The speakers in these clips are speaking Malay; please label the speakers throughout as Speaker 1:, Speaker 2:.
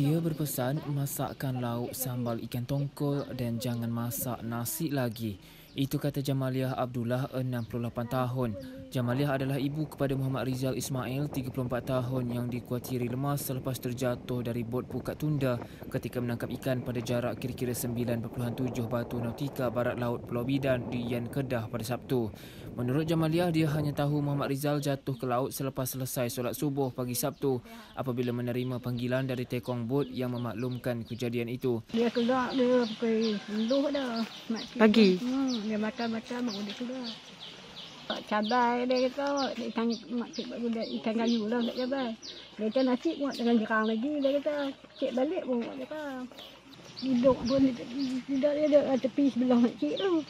Speaker 1: Dia berpesan masakkan lauk sambal ikan tongkol dan jangan masak nasi lagi. Itu kata Jamaliah Abdullah, 68 tahun. Jamaliah adalah ibu kepada Muhammad Rizal Ismail, 34 tahun yang dikuatiri lemas selepas terjatuh dari bot Pukat Tunda ketika menangkap ikan pada jarak kira-kira 9.7 batu nautika barat laut Pulau Bidan di Yan Kedah pada Sabtu. Menurut Jamaliah, dia hanya tahu Muhammad Rizal jatuh ke laut selepas selesai solat subuh pagi Sabtu apabila menerima panggilan dari tekong bot yang memaklumkan kejadian itu.
Speaker 2: Dia keluar dia pukul 10 dah.
Speaker 3: Pagi?
Speaker 2: Hmm, dia makan-makan mak dia keluar. Cabai dia kata, ikan mak cik budak ikan kayu lah tak cabai. Dia kata nasi buat dengan jerang lagi dia kata. Cik balik pun buat kata. Duduk pun tidak dia ada tepi sebelah mak cik tu.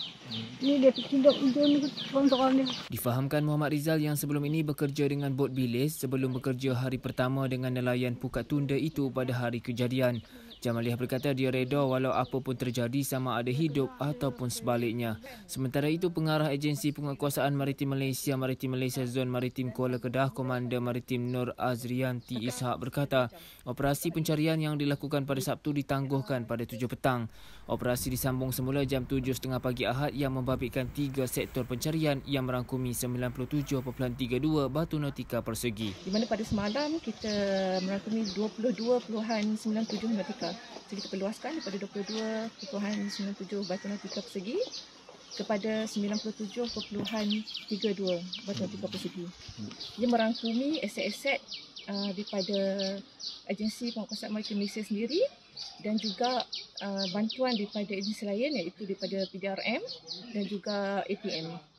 Speaker 2: Ni dia tidur hujung ni sorang-sorang dia.
Speaker 1: Difahamkan Muhammad Rizal yang sebelum ini bekerja dengan bot bilis sebelum bekerja hari pertama dengan nelayan Pukat Tunda itu pada hari kejadian. Jamaliah berkata dia reda walau apa pun terjadi sama ada hidup ataupun sebaliknya. Sementara itu, pengarah Agensi Penguatkuasaan Maritim Malaysia Maritim Malaysia Zon Maritim Kuala Kedah, Komander Maritim Nur Azrianti Ishak berkata, operasi pencarian yang dilakukan pada Sabtu ditangguhkan pada 7 petang. Operasi disambung semula jam 7.30 pagi Ahad yang membabitkan tiga sektor pencarian yang merangkumi 97.32 batu nautika persegi.
Speaker 4: Di mana pada semalam kita merangkumi 22.97 nautika. Jadi kita perluaskan daripada 22.97 batu nautika persegi kepada 97.32 batu nautika persegi. Ia merangkumi aset-aset uh, daripada agensi penguasaan maritim Malaysia sendiri dan juga uh, bantuan daripada agensi lain iaitu daripada PDRM dan juga APM.